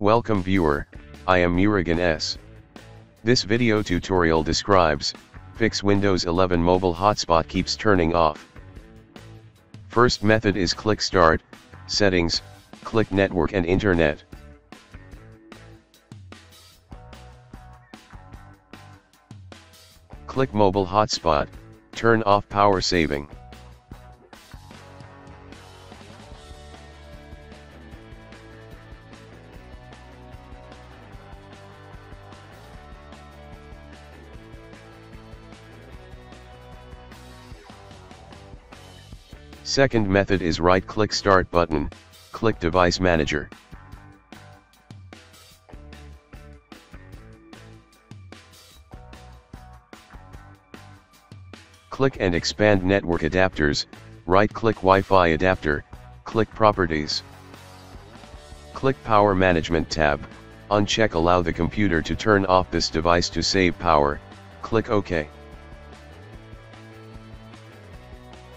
Welcome viewer, I am Murugan S. This video tutorial describes, fix Windows 11 mobile hotspot keeps turning off. First method is click Start, Settings, click Network and Internet. Click Mobile Hotspot, turn off power saving. Second method is right-click Start button, click Device Manager. Click and expand network adapters, right-click Wi-Fi adapter, click Properties. Click Power Management tab, uncheck Allow the computer to turn off this device to save power, click OK.